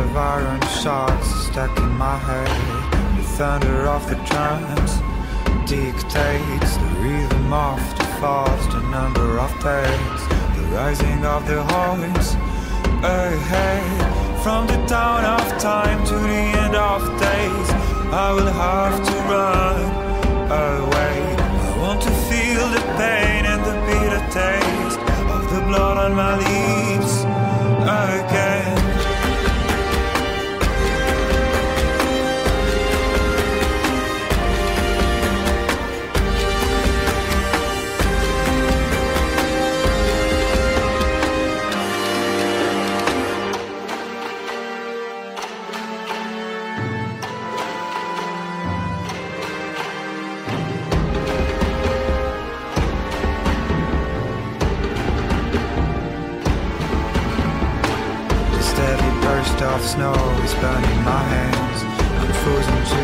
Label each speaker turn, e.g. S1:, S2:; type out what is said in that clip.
S1: Of iron shots stuck in my head. The thunder of the drums dictates the rhythm of the fast, number of days, the rising of the horns ahead. From the dawn of time to the end of days, I will have to run away. I want to feel the pain and the bitter taste of the blood on my lips steady burst of snow is burning my hands. I'm frozen to